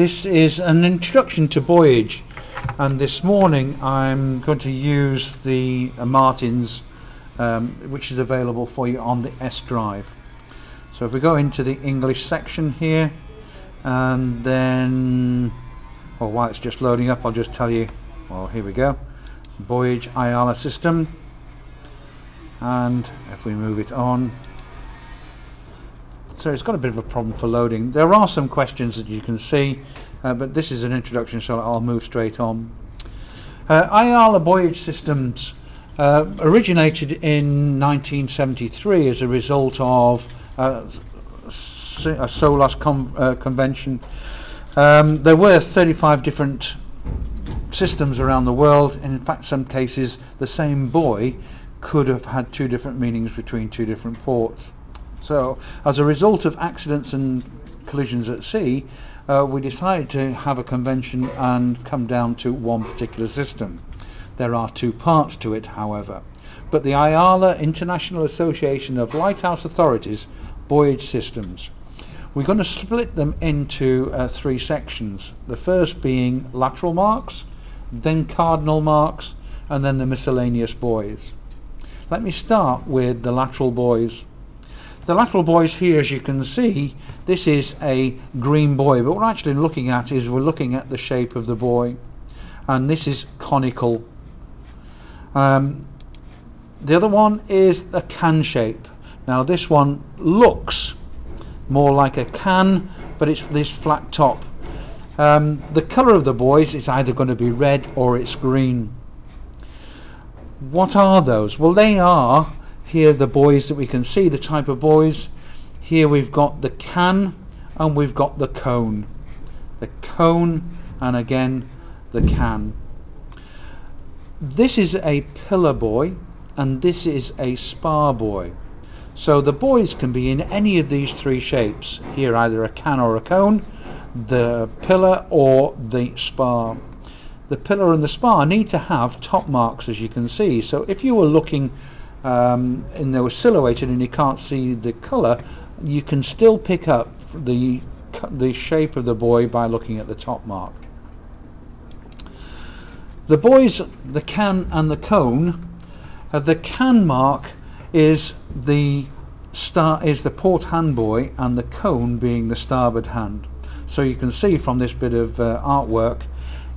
This is an introduction to Buoyage and this morning I'm going to use the uh, Martins um, which is available for you on the S drive. So if we go into the English section here and then well while it's just loading up I'll just tell you well here we go Buoyage IALA system and if we move it on so it's got a bit of a problem for loading. There are some questions that you can see uh, but this is an introduction so I'll move straight on. Uh, IALA Buoyage systems uh, originated in 1973 as a result of uh, a SOLAS uh, convention. Um, there were 35 different systems around the world. And in fact some cases the same buoy could have had two different meanings between two different ports. So as a result of accidents and collisions at sea uh, we decided to have a convention and come down to one particular system. There are two parts to it however but the IALA International Association of Lighthouse Authorities Buoyage Systems we're going to split them into uh, three sections. The first being lateral marks, then cardinal marks, and then the miscellaneous buoys. Let me start with the lateral buoys. The lateral buoys here, as you can see, this is a green buoy, but what we're actually looking at is we're looking at the shape of the buoy, and this is conical. Um, the other one is a can shape. Now this one looks more like a can but it's this flat top. Um, the colour of the buoys is either going to be red or it's green. What are those? Well they are here the buoys that we can see the type of buoys here we've got the can and we've got the cone the cone and again the can this is a pillar buoy and this is a spar buoy so the buoys can be in any of these three shapes. Here either a can or a cone, the pillar or the spar. The pillar and the spar need to have top marks as you can see. So if you were looking um, and they were silhouetted and you can't see the colour, you can still pick up the, the shape of the buoy by looking at the top mark. The buoys, the can and the cone, uh, the can mark is the star is the port hand buoy and the cone being the starboard hand. So you can see from this bit of uh, artwork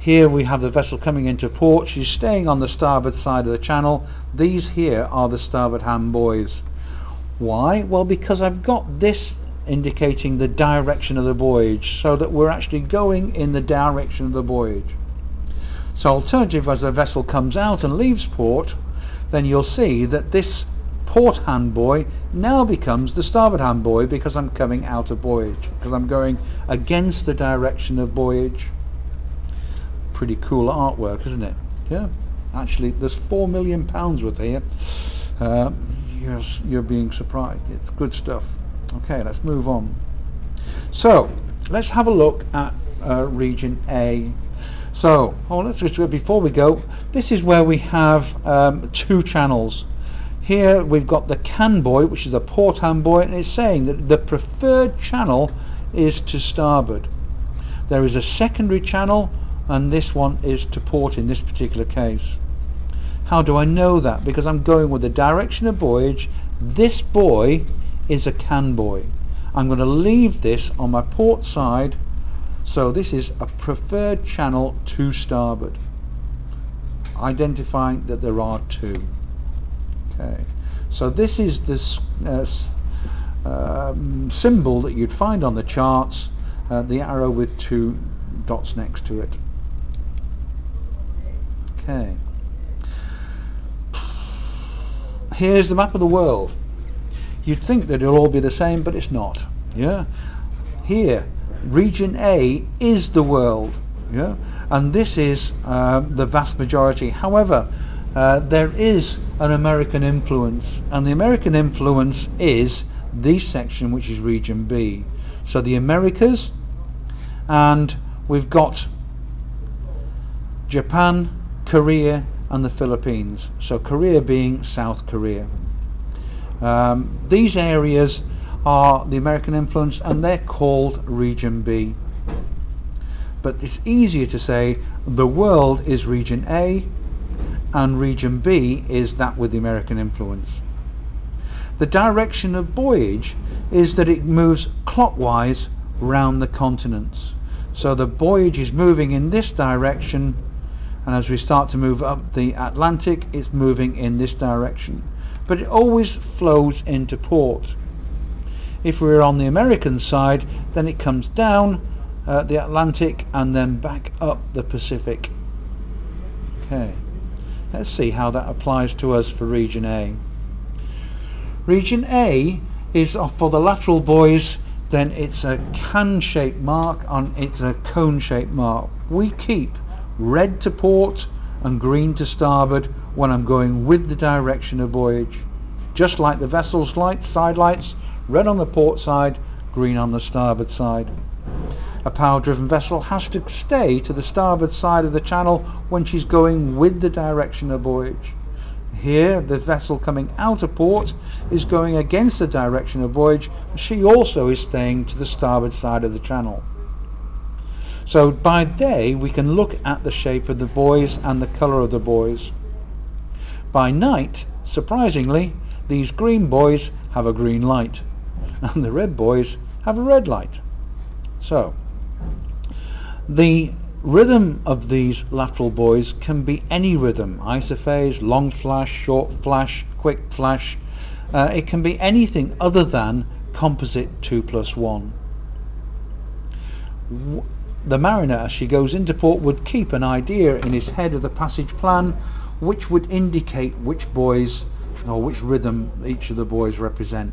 here we have the vessel coming into port. She's staying on the starboard side of the channel. These here are the starboard hand buoys. Why? Well because I've got this indicating the direction of the buoyage so that we're actually going in the direction of the buoyage. So alternative as the vessel comes out and leaves port then you'll see that this port hand buoy now becomes the starboard hand buoy because I'm coming out of buoyage because I'm going against the direction of buoyage pretty cool artwork isn't it? Yeah. Actually there's four million pounds worth here. Uh, you're, you're being surprised. It's good stuff. Okay let's move on. So let's have a look at uh, region A. So oh, let's just before we go this is where we have um, two channels. Here we've got the can buoy, which is a port hand buoy, and it's saying that the preferred channel is to starboard. There is a secondary channel, and this one is to port in this particular case. How do I know that? Because I'm going with the direction of buoyage. This buoy is a can buoy. I'm going to leave this on my port side, so this is a preferred channel to starboard. Identifying that there are two. Okay, so this is this uh, um, symbol that you'd find on the charts, uh, the arrow with two dots next to it. Okay. Here's the map of the world. You'd think that it'll all be the same, but it's not. Yeah. Here, region A is the world. Yeah. And this is uh, the vast majority. However, uh, there is an American influence and the American influence is this section which is region B so the Americas and we've got Japan Korea and the Philippines so Korea being South Korea um, these areas are the American influence and they're called region B but it's easier to say the world is region A and region B is that with the American influence. The direction of buoyage is that it moves clockwise round the continents. So the buoyage is moving in this direction and as we start to move up the Atlantic it's moving in this direction. But it always flows into port. If we're on the American side then it comes down uh, the Atlantic and then back up the Pacific. Okay, let's see how that applies to us for region A. Region A is for the lateral buoys then it's a can-shaped mark and it's a cone-shaped mark. We keep red to port and green to starboard when I'm going with the direction of buoyage. Just like the vessel's lights, side lights, red on the port side, green on the starboard side. A power-driven vessel has to stay to the starboard side of the channel when she's going with the direction of buoyage. Here, the vessel coming out of port is going against the direction of buoyage. And she also is staying to the starboard side of the channel. So by day, we can look at the shape of the buoys and the colour of the buoys. By night, surprisingly, these green buoys have a green light and the red buoys have a red light. So, the Rhythm of these lateral buoys can be any rhythm, isophase, long flash, short flash, quick flash. Uh, it can be anything other than composite 2 plus 1. The mariner as she goes into port would keep an idea in his head of the passage plan which would indicate which buoys or which rhythm each of the buoys represent.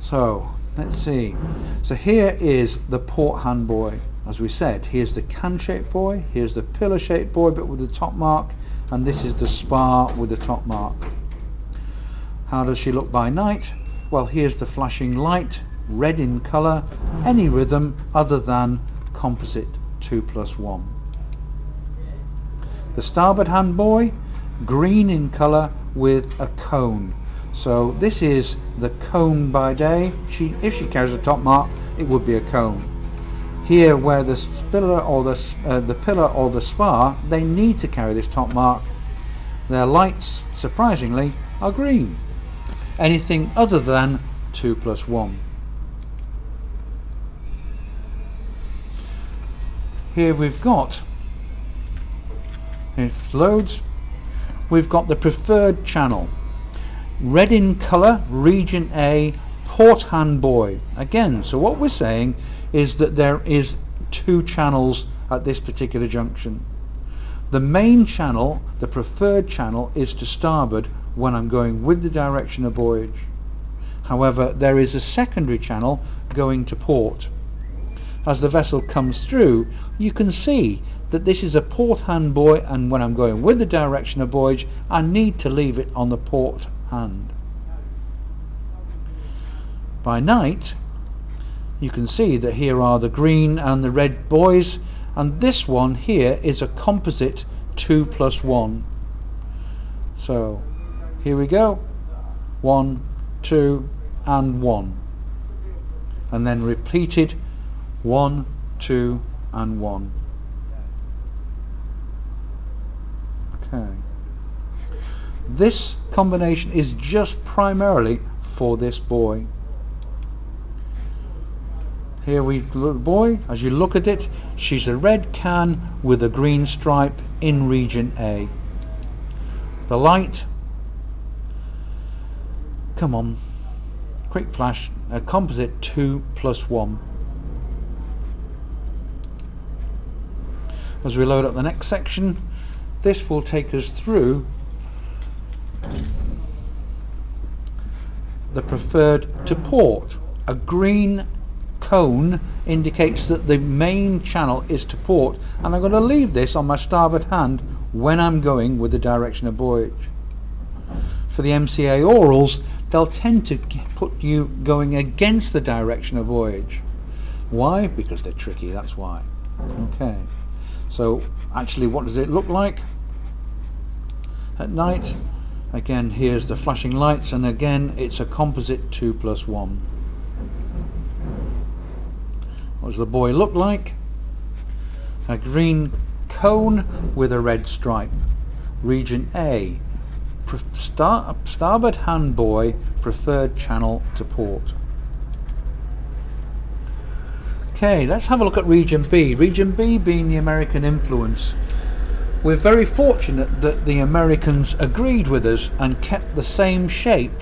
So let's see. So here is the port hand buoy as we said, here's the can-shaped buoy, here's the pillar-shaped buoy but with the top mark, and this is the spar with the top mark. How does she look by night? Well, here's the flashing light, red in colour, any rhythm other than composite 2 plus 1. The starboard hand buoy, green in colour with a cone. So this is the cone by day. She, if she carries a top mark, it would be a cone. Here where the pillar or the, uh, the pillar or the spar, they need to carry this top mark. Their lights, surprisingly, are green. Anything other than 2 plus 1. Here we've got, if loads, we've got the preferred channel. Red in colour, region A, port hand buoy. Again, so what we're saying is that there is two channels at this particular junction. The main channel, the preferred channel, is to starboard when I'm going with the direction of buoyage. However, there is a secondary channel going to port. As the vessel comes through, you can see that this is a port hand buoy and when I'm going with the direction of buoyage, I need to leave it on the port hand. By night, you can see that here are the green and the red buoys and this one here is a composite 2 plus 1 so here we go. 1 2 and 1 and then repeated 1 2 and 1 okay this combination is just primarily for this buoy. here we look, buoy, as you look at it, she's a red can with a green stripe in region A. The light, come on, quick flash, a composite 2 plus 1. As we load up the next section, this will take us through the preferred to port, a green cone indicates that the main channel is to port and I'm going to leave this on my starboard hand when I'm going with the direction of buoyage. For the MCA orals they'll tend to put you going against the direction of buoyage. Why? Because they're tricky, that's why. Okay, so actually what does it look like at night? Again here's the flashing lights and again it's a composite 2 plus 1. What does the buoy look like? A green cone with a red stripe. Region A, star starboard hand buoy, preferred channel to port. Okay, let's have a look at Region B. Region B being the American influence. We're very fortunate that the Americans agreed with us and kept the same shape.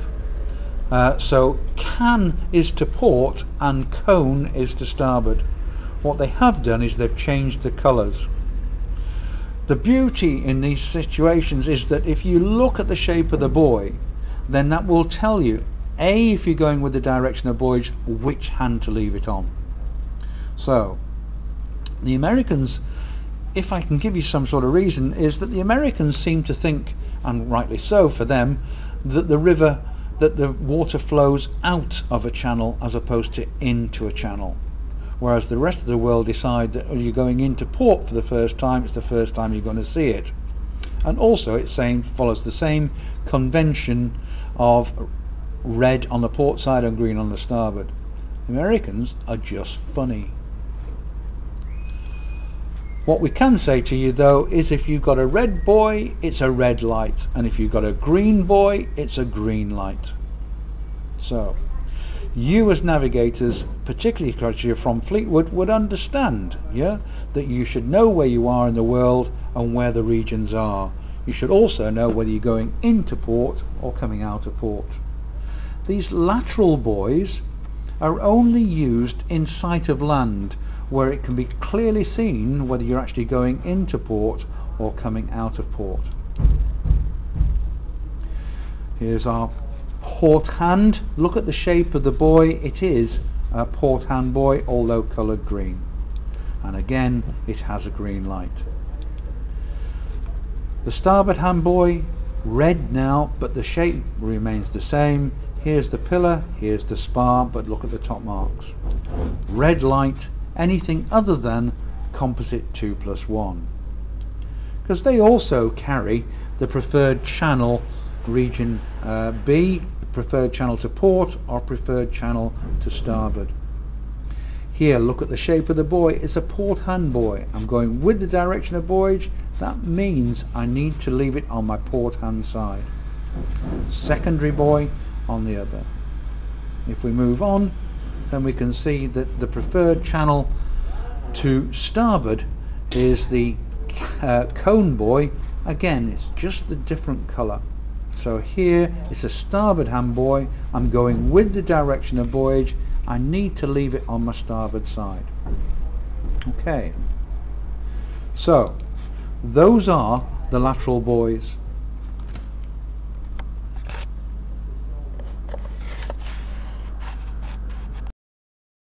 Uh, so can is to port and cone is to starboard. What they have done is they've changed the colours. The beauty in these situations is that if you look at the shape of the buoy, then that will tell you, A, if you're going with the direction of buoyage, which hand to leave it on. So, the Americans, if I can give you some sort of reason, is that the Americans seem to think, and rightly so for them, that the river, that the water flows out of a channel as opposed to into a channel whereas the rest of the world decide that oh, you're going into port for the first time, it's the first time you're going to see it. And also it saying follows the same convention of red on the port side and green on the starboard. Americans are just funny. What we can say to you though is if you've got a red buoy, it's a red light. And if you've got a green buoy, it's a green light. So you as navigators, particularly because you're from Fleetwood, would understand, yeah, that you should know where you are in the world and where the regions are. You should also know whether you're going into port or coming out of port. These lateral buoys are only used in sight of land where it can be clearly seen whether you're actually going into port or coming out of port. Here's our port hand. Look at the shape of the buoy. It is a port hand buoy, although coloured green. And again, it has a green light. The starboard hand buoy, red now, but the shape remains the same. Here's the pillar, here's the spar, but look at the top marks. Red light, anything other than composite 2 plus 1. Because they also carry the preferred channel region uh, B, preferred channel to port or preferred channel to starboard. Here, look at the shape of the buoy. It's a port hand buoy. I'm going with the direction of buoyage. That means I need to leave it on my port hand side. Secondary buoy on the other. If we move on, then we can see that the preferred channel to starboard is the uh, cone buoy. Again, it's just a different colour. So here it's a starboard hand buoy. I'm going with the direction of buoyage. I need to leave it on my starboard side. Okay. So those are the lateral buoys.